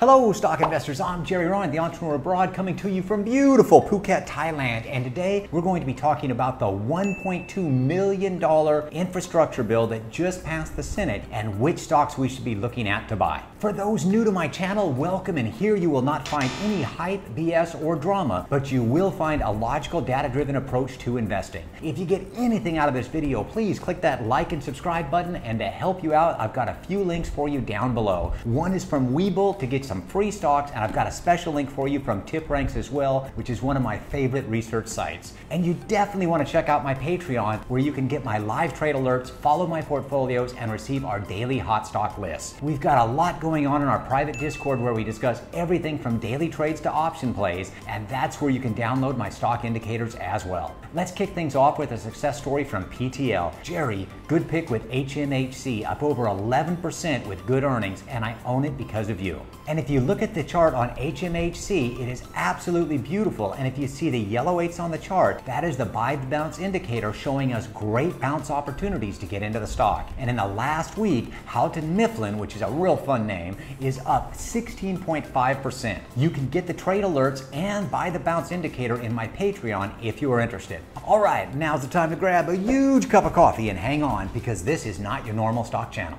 Hello, stock investors. I'm Jerry Romine, the entrepreneur abroad, coming to you from beautiful Phuket, Thailand. And today we're going to be talking about the $1.2 million infrastructure bill that just passed the Senate and which stocks we should be looking at to buy. For those new to my channel, welcome. And here you will not find any hype, BS, or drama, but you will find a logical, data driven approach to investing. If you get anything out of this video, please click that like and subscribe button. And to help you out, I've got a few links for you down below. One is from Webull to get some free stocks, and I've got a special link for you from TipRanks as well, which is one of my favorite research sites. And you definitely want to check out my Patreon, where you can get my live trade alerts, follow my portfolios, and receive our daily hot stock list. We've got a lot going on in our private Discord where we discuss everything from daily trades to option plays, and that's where you can download my stock indicators as well. Let's kick things off with a success story from PTL. Jerry, good pick with HMHC, up over 11% with good earnings, and I own it because of you. And if you look at the chart on HMHC, it is absolutely beautiful. And if you see the yellow eights on the chart, that is the buy the bounce indicator showing us great bounce opportunities to get into the stock. And in the last week, Houghton Mifflin, which is a real fun name, is up 16.5%. You can get the trade alerts and buy the bounce indicator in my Patreon if you are interested. All right, now's the time to grab a huge cup of coffee and hang on because this is not your normal stock channel.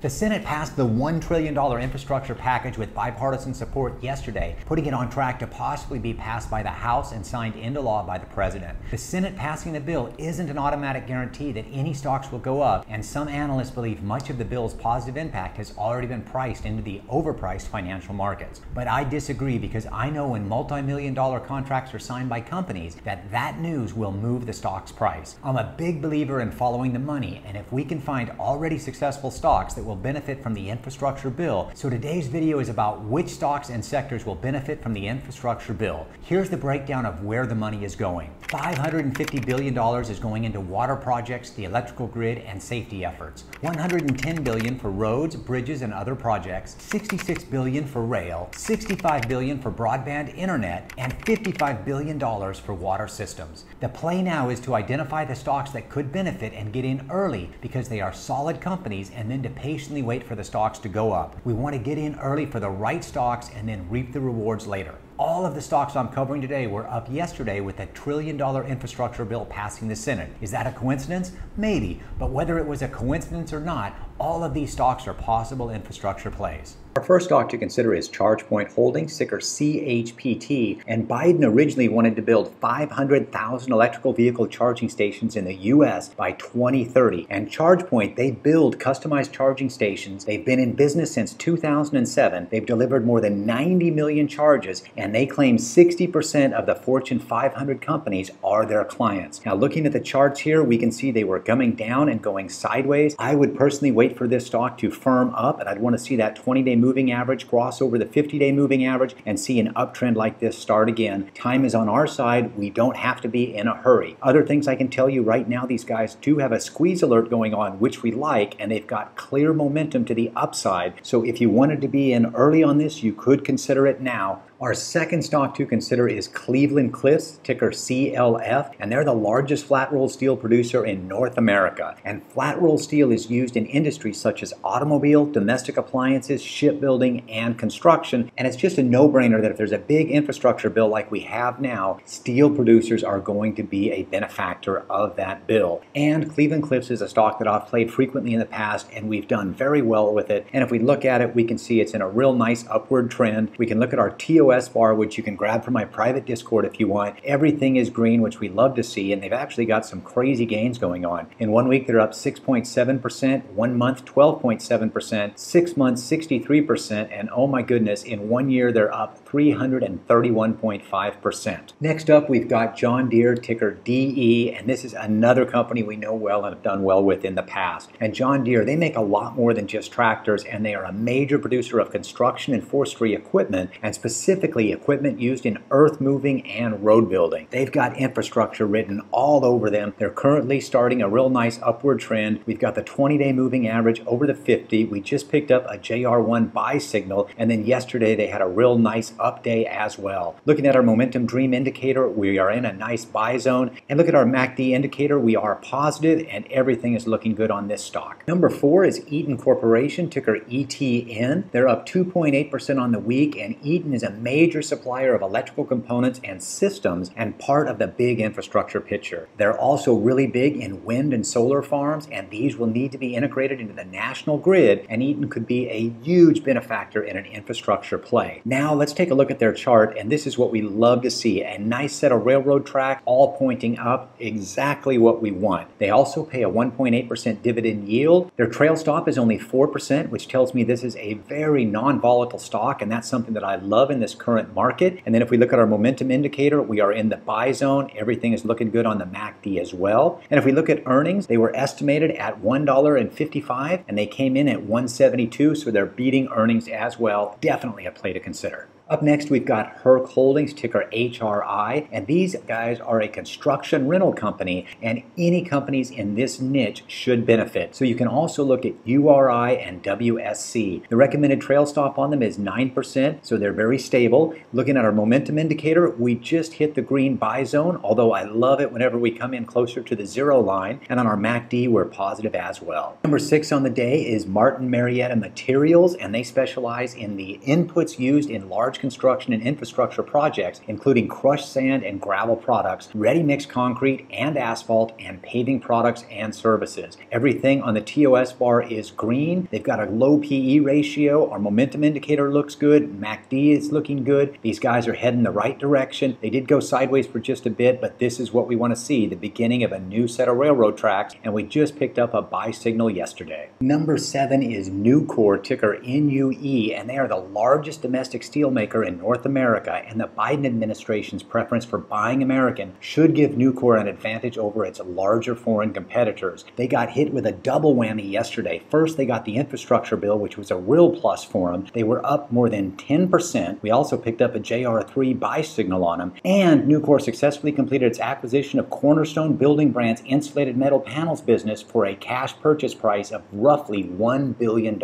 The Senate passed the $1 trillion infrastructure package with bipartisan support yesterday, putting it on track to possibly be passed by the House and signed into law by the President. The Senate passing the bill isn't an automatic guarantee that any stocks will go up, and some analysts believe much of the bill's positive impact has already been priced into the overpriced financial markets. But I disagree because I know when multi-million dollar contracts are signed by companies that that news will move the stock's price. I'm a big believer in following the money, and if we can find already successful stocks that will benefit from the infrastructure bill. So today's video is about which stocks and sectors will benefit from the infrastructure bill. Here's the breakdown of where the money is going. $550 billion is going into water projects, the electrical grid, and safety efforts. 110 billion for roads, bridges, and other projects. 66 billion for rail. 65 billion for broadband internet, and $55 billion for water systems. The play now is to identify the stocks that could benefit and get in early because they are solid companies and then to patiently wait for the stocks to go up. We want to get in early for the right stocks and then reap the rewards later. All of the stocks I'm covering today were up yesterday with a trillion dollar infrastructure bill passing the Senate. Is that a coincidence? Maybe, but whether it was a coincidence or not, all of these stocks are possible infrastructure plays. Our first stock to consider is ChargePoint Holdings, ticker CHPT. And Biden originally wanted to build 500,000 electrical vehicle charging stations in the U.S. by 2030. And ChargePoint, they build customized charging stations. They've been in business since 2007. They've delivered more than 90 million charges, and they claim 60% of the Fortune 500 companies are their clients. Now, looking at the charts here, we can see they were coming down and going sideways. I would personally wait for this stock to firm up, and I'd want to see that 20 day moving average cross over the 50 day moving average and see an uptrend like this start again. Time is on our side. We don't have to be in a hurry. Other things I can tell you right now, these guys do have a squeeze alert going on, which we like, and they've got clear momentum to the upside. So if you wanted to be in early on this, you could consider it now. Our second stock to consider is Cleveland Cliffs, ticker CLF, and they're the largest flat rolled steel producer in North America. And flat rolled steel is used in industries such as automobile, domestic appliances, shipbuilding, and construction. And it's just a no brainer that if there's a big infrastructure bill like we have now, steel producers are going to be a benefactor of that bill. And Cleveland Cliffs is a stock that I've played frequently in the past, and we've done very well with it. And if we look at it, we can see it's in a real nice upward trend. We can look at our TOS POS bar, which you can grab from my private Discord if you want. Everything is green, which we love to see, and they've actually got some crazy gains going on. In one week, they're up 6.7%, one month, 12.7%, six months, 63%, and oh my goodness, in one year, they're up 331.5%. Next up, we've got John Deere, ticker DE, and this is another company we know well and have done well with in the past. And John Deere, they make a lot more than just tractors, and they are a major producer of construction and forestry equipment, and specifically equipment used in earth moving and road building. They've got infrastructure written all over them. They're currently starting a real nice upward trend. We've got the 20 day moving average over the 50. We just picked up a JR1 buy signal, and then yesterday they had a real nice up day as well. Looking at our momentum dream indicator, we are in a nice buy zone. And look at our MACD indicator, we are positive and everything is looking good on this stock. Number four is Eaton Corporation, ticker ETN. They're up 2.8% on the week, and Eaton is a major supplier of electrical components and systems and part of the big infrastructure picture. They're also really big in wind and solar farms, and these will need to be integrated into the national grid, and Eaton could be a huge benefactor in an infrastructure play. Now, let's take a look at their chart, and this is what we love to see a nice set of railroad track, all pointing up, exactly what we want. They also pay a 1.8% dividend yield. Their trail stop is only 4%, which tells me this is a very non volatile stock, and that's something that I love in this current market. And then if we look at our momentum indicator, we are in the buy zone. Everything is looking good on the MACD as well. And if we look at earnings, they were estimated at $1.55 and they came in at 172, so they're beating earnings as well. Definitely a play to consider. Up next, we've got Herc Holdings, ticker HRI, and these guys are a construction rental company, and any companies in this niche should benefit. So you can also look at URI and WSC. The recommended trail stop on them is 9%, so they're very stable. Looking at our momentum indicator, we just hit the green buy zone, although I love it whenever we come in closer to the zero line, and on our MACD, we're positive as well. Number six on the day is Martin Marietta Materials, and they specialize in the inputs used in large construction and infrastructure projects, including crushed sand and gravel products, ready mix concrete and asphalt, and paving products and services. Everything on the TOS bar is green. They've got a low PE ratio. Our momentum indicator looks good. MACD is looking good. These guys are heading the right direction. They did go sideways for just a bit, but this is what we want to see the beginning of a new set of railroad tracks, and we just picked up a buy signal yesterday. Number seven is Nucor, ticker NUE, and they are the largest domestic steelmaker maker in North America, and the Biden administration's preference for buying American should give Nucor an advantage over its larger foreign competitors. They got hit with a double whammy yesterday. First, they got the infrastructure bill, which was a real plus for them. They were up more than 10%. We also picked up a JR3 buy signal on them. And Nucor successfully completed its acquisition of Cornerstone Building Brands insulated metal panels business for a cash purchase price of roughly $1 billion.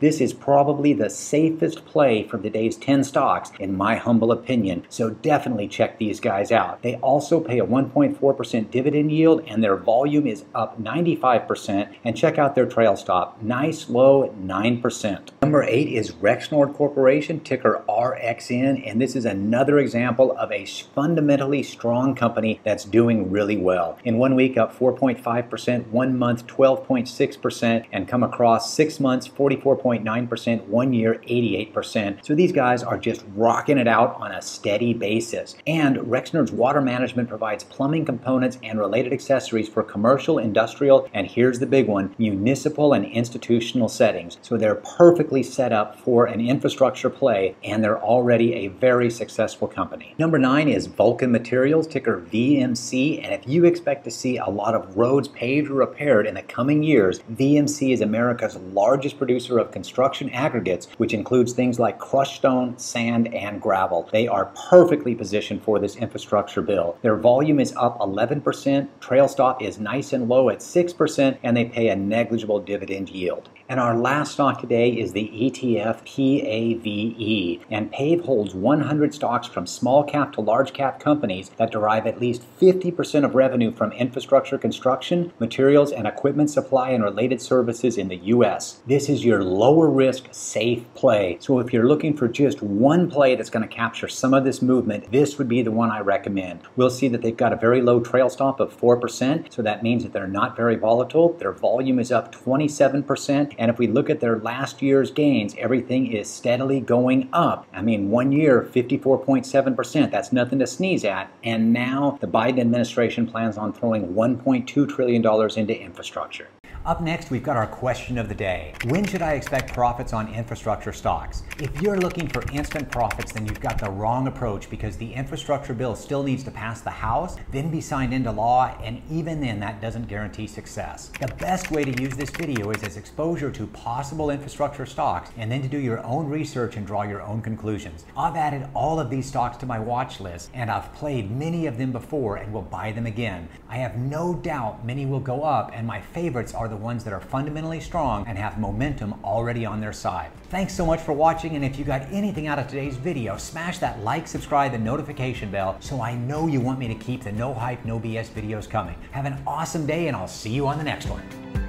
This is probably the safest play from today's 10 stocks stocks, in my humble opinion. So definitely check these guys out. They also pay a 1.4% dividend yield, and their volume is up 95%. And check out their trail stop, nice low 9%. Number eight is Rexnord Corporation, ticker RXN, and this is another example of a fundamentally strong company that's doing really well. In one week, up 4.5%, one month, 12.6%, and come across six months, 44.9%, one year, 88%. So these guys are just rocking it out on a steady basis. And Rexnord's water management provides plumbing components and related accessories for commercial, industrial, and here's the big one, municipal and institutional settings. So they're perfectly set up for an infrastructure play, and they're already a very successful company. Number nine is Vulcan Materials, ticker VMC, and if you expect to see a lot of roads paved or repaired in the coming years, VMC is America's largest producer of construction aggregates, which includes things like crushed stone, sand, sand, and gravel. They are perfectly positioned for this infrastructure bill. Their volume is up 11%, trail stop is nice and low at 6%, and they pay a negligible dividend yield. And our last stock today is the ETF PAVE. And PAVE holds 100 stocks from small cap to large cap companies that derive at least 50% of revenue from infrastructure construction, materials, and equipment supply and related services in the U.S. This is your lower risk, safe play. So if you're looking for just one play that's going to capture some of this movement, this would be the one I recommend. We'll see that they've got a very low trail stop of 4%. So that means that they're not very volatile. Their volume is up 27%. And if we look at their last year's gains, everything is steadily going up. I mean, one year, 54.7%. That's nothing to sneeze at. And now the Biden administration plans on throwing $1.2 trillion into infrastructure. Up next, we've got our question of the day. When should I expect profits on infrastructure stocks? If you're looking for instant profits, then you've got the wrong approach because the infrastructure bill still needs to pass the House, then be signed into law, and even then, that doesn't guarantee success. The best way to use this video is as exposure to possible infrastructure stocks and then to do your own research and draw your own conclusions. I've added all of these stocks to my watch list, and I've played many of them before and will buy them again. I have no doubt many will go up, and my favorites are the ones that are fundamentally strong and have momentum already on their side. Thanks so much for watching, and if you got anything out of today's video, smash that like, subscribe, and notification bell so I know you want me to keep the no hype, no BS videos coming. Have an awesome day, and I'll see you on the next one.